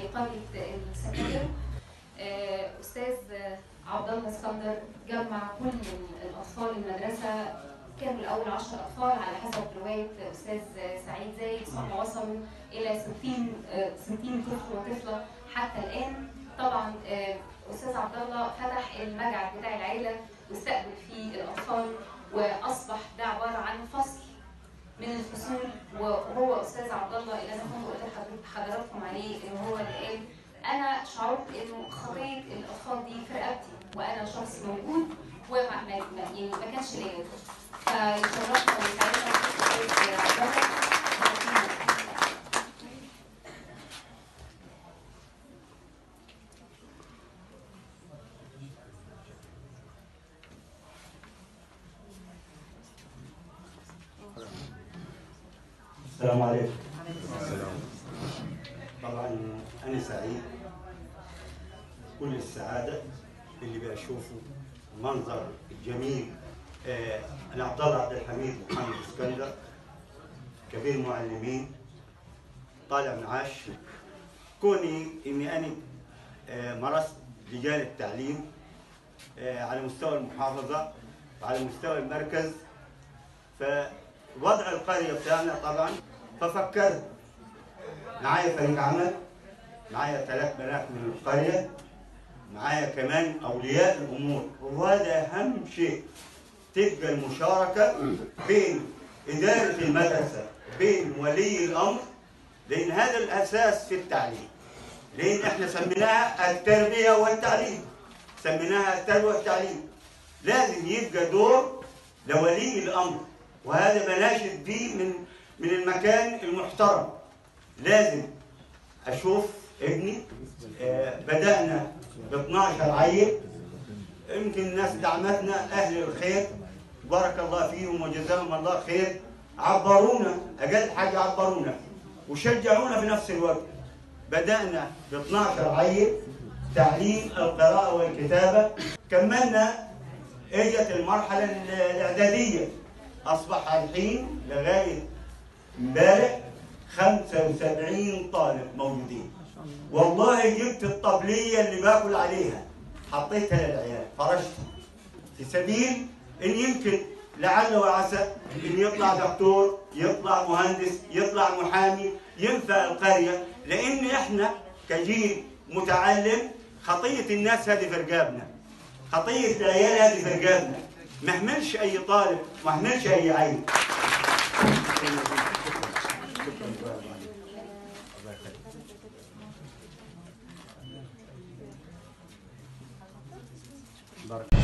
طيب، قرية السكاير آه، أستاذ عبد الله اسكندر جمع كل الأطفال المدرسة كانوا الأول 10 أطفال على حسب رواية أستاذ سعيد زايد نعم. ثم وصلوا إلى 60 60 آه، طفل وطفلة حتى الآن. طبعا آه، أستاذ عبد الله فتح المجعر بتاع العيلة واستقبل فيه الأطفال وأصبح ده عبارة عن فصل من الفصول وهو أستاذ عبد الله اللي أنا كنت قلت لحضرتك- حضراتكم عليه ان هو اللي قال أنا شعرت إنه خطيه الأطفال دي في رقبتي وأنا شخص موجود وما ما ما- يعني ما كانش ليا. فيشرفنا ويسعدنا أستاذ عبد الله السلام عليكم. طبعا أنا سعيد. كل السعادة اللي بشوفه المنظر الجميل آه، أنا عبد الله عبد الحميد محمد اسكندر كبير معلمين طالع معاش كوني إني أنا آه، مارست لجان التعليم آه، على مستوى المحافظة وعلى مستوى المركز فوضع القرية بتاعنا طبعا. ففكرت معايا فريق عمل. معايا ثلاث بنات من القرية. معايا كمان أولياء الأمور. وهذا أهم شيء. تبقى المشاركة بين إدارة المدرسة بين ولي الأمر. لأن هذا الأساس في التعليم. لأن إحنا سميناها التربية والتعليم. سميناها التربية والتعليم. لازم يبقى دور لولي الأمر. وهذا بناشد بيه من من المكان المحترم. لازم أشوف ابني آه، بدأنا ب 12 عيل. يمكن الناس دعمتنا أهل الخير. بارك الله فيهم وجزاهم الله خير. عبرونا أقل حاجة عبرونا. وشجعونا في نفس الوقت. بدأنا ب 12 عيل تعليم القراءة والكتابة. كملنا إجت المرحلة ال- الإعدادية. أصبح الحين لغاية امبارح 75 طالب موجودين. والله جبت الطبلية اللي باكل عليها. حطيتها للعيال فرشتها في سبيل إن يمكن لعل وعسى إن يطلع دكتور يطلع مهندس يطلع محامي ينفع القرية. لأن إحنا كجيل متعلم خطية الناس هذه في رقابنا. خطية العيال هذه في رقابنا. ما اهملش أي طالب ما اهملش أي عيل. بارك